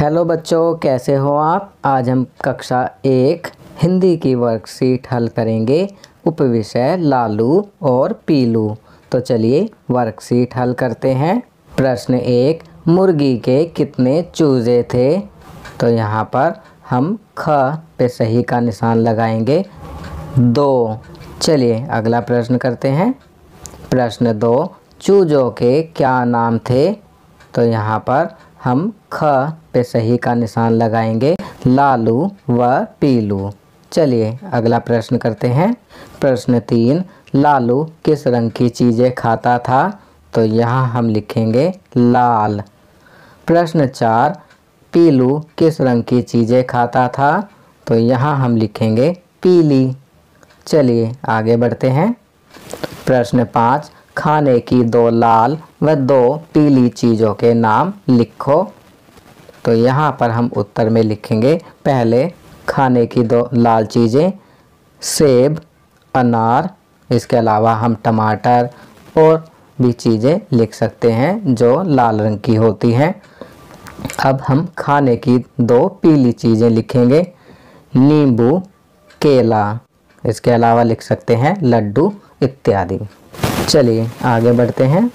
Hello बच्चों, कैसे हो आप? आज हम कक्षा एक, हिंदी की वर्कशीट हल करेंगे। उपविषय लालू और पीलू। तो चलिए वर्कशीट हल करते हैं। प्रश्न एक, मुर्गी के कितने चूजे थे? तो यहाँ पर हम ख पे सही का निशान लगाएँगे। दो। चलिए अगला प्रश्न करते हैं। प्रश्न दो, चूजों के क्या नाम थे? तो यहाँ पर हम ख पे सही का निशान लगाएँगे, लालू व पीलू। चलिए, अगला प्रश्न करते हैं। प्रश्न तीन, लालू किस रंग की चीज़ें खाता था? तो यहाँ हम लिखेंगे लाल। प्रश्न चार, पीलू किस रंग की चीज़ें खाता था? तो यहाँ हम लिखेंगे पीली। चलिए, आगे बढ़ते हैं। प्रश्न पाँच खाने की दो लाल व दो पीली चीज़ों के नाम लिखो। तो यहाँ पर हम उत्तर में लिखेंगे, पहले खाने की दो लाल चीज़ें, सेब, अनार, इसके अलावा हम टमाटर और भी चीज़ें लिख सकते हैं जो लाल रंग की होती हैं। अब हम खाने की दो पीली चीज़ें लिखेंगे, नींबू, केला, इसके अलावा लिख सकते हैं लड्डू इत्यादि। चलिए, आगे बढ़ते हैं।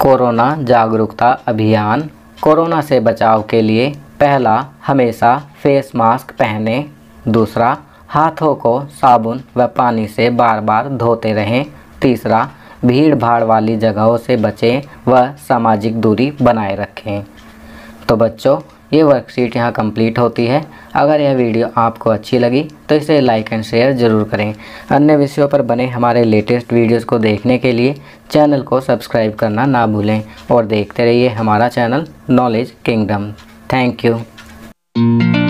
कोरोना जागरूकता अभियान। कोरोना से बचाव के लिए पहला हमेशा फेस मास्क पहने, दूसरा हाथों को साबुन व पानी से बार बार धोते रहें, तीसरा भीड़ भाड़ वाली जगहों से बचें व सामाजिक दूरी बनाए रखें। तो बच्चों ये वर्कशीट यहाँ कंप्लीट होती है। अगर यह वीडियो आपको अच्छी लगी तो इसे लाइक एंड शेयर ज़रूर करें। अन्य विषयों पर बने हमारे लेटेस्ट वीडियोस को देखने के लिए चैनल को सब्सक्राइब करना ना भूलें और देखते रहिए हमारा channel knowledge kingdom thank you